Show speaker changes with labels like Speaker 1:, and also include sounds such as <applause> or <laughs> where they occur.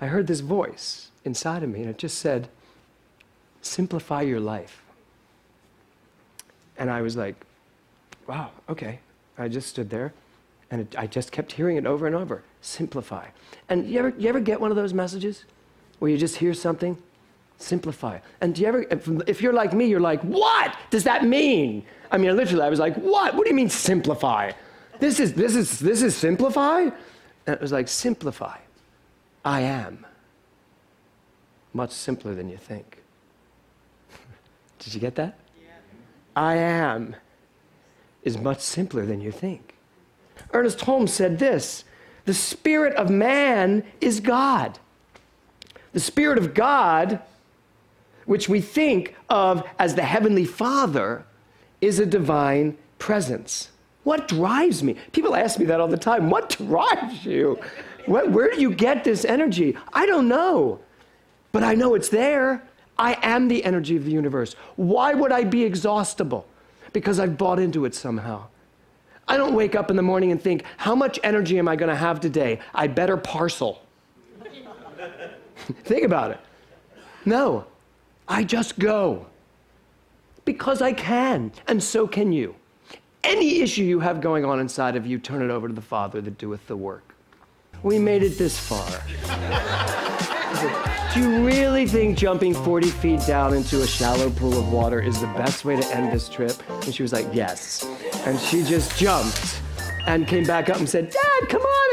Speaker 1: I heard this voice inside of me, and it just said, Simplify your life. And I was like, Wow, okay. I just stood there, and it, I just kept hearing it over and over simplify. And you ever, you ever get one of those messages where you just hear something? Simplify. And do you ever, if you're like me, you're like, what does that mean? I mean, literally, I was like, what? What do you mean simplify? This is, this is, this is simplify? And it was like, simplify. I am. Much simpler than you think. <laughs> Did you get that? Yeah. I am is much simpler than you think. Ernest Holmes said this the spirit of man is God. The spirit of God, which we think of as the heavenly Father, is a divine presence. What drives me? People ask me that all the time. What drives you? Where do you get this energy? I don't know. But I know it's there. I am the energy of the universe. Why would I be exhaustible? Because I've bought into it somehow. I don't wake up in the morning and think, how much energy am I going to have today? I better parcel. <laughs> think about it. No, I just go because I can, and so can you. Any issue you have going on inside of you, turn it over to the Father that doeth the work. We made it this far. Do you really think jumping 40 feet down into a shallow pool of water is the best way to end this trip? And she was like, Yes. And she just jumped and came back up and said, Dad, come on,